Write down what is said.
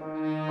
Bye.